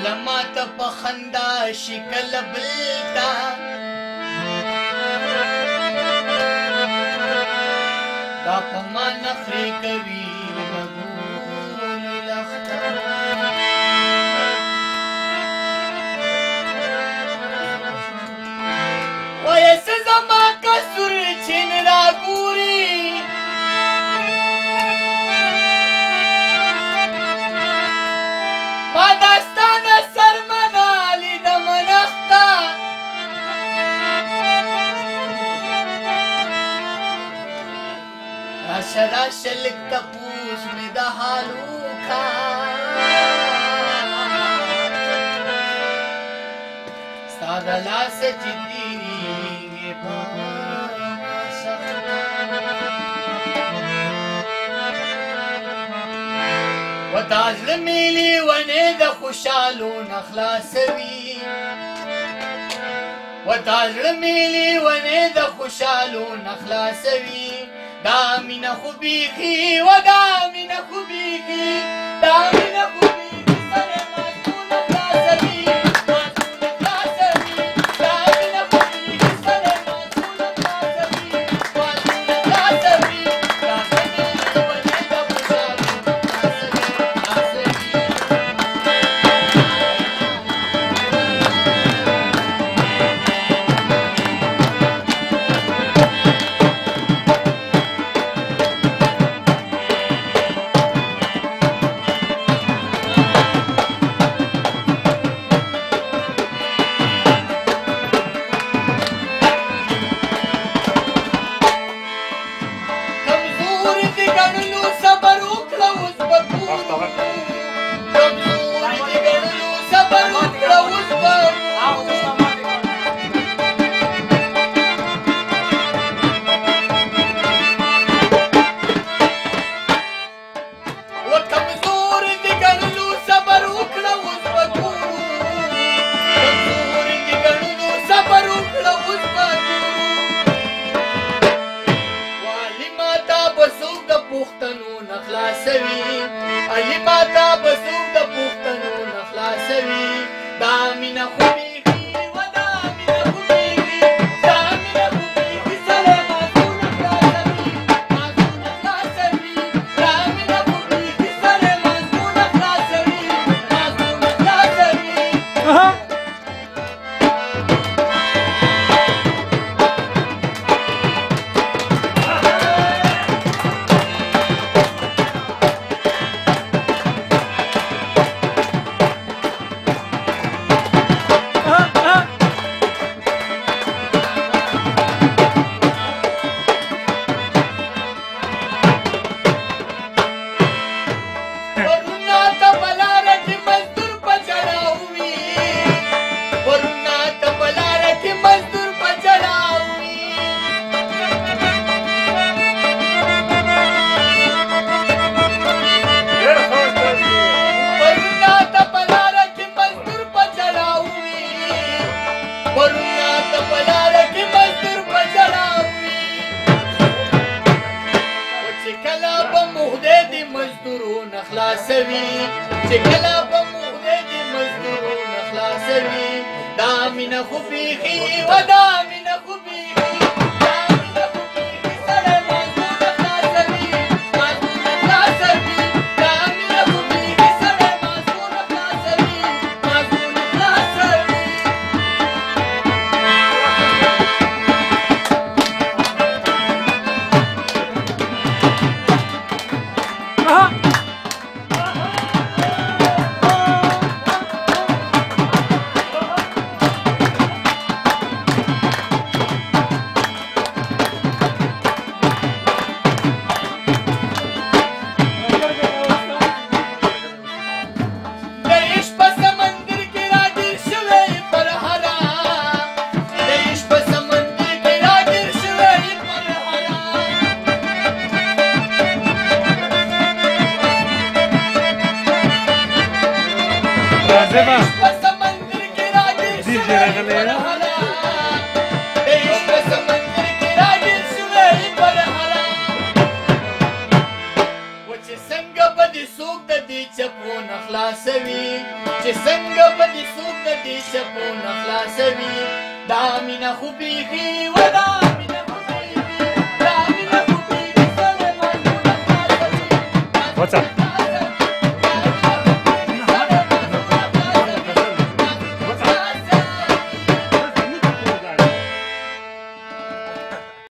کله ماته په خندا شي کله بلتا دا په ما نخرې کوي وایه څه زما کسور چین را شلک تپوش می د حالو کا ساده لاس چې دیږي و تاجل میلی ونه د خوشالو نخلاصوي و تاجل میلی ونه د خوشالو نخلاصوي دامنا خبيخي ودامنا خبيخي پوښتنو نخلاصوي علي ماتا بسو د پوښتنو نخلاصوي دا مینه خو مزدورو نخلاصوي چې کله به مو خدای دې مزدورو نخلاصوي دا مینه خو بیخي و دا مینه خو زبا دیر جرا غلی خلاصوي چې څنګه په دې سوق د دې شپو نه خلاصوي دا مینه خو بيخي ودا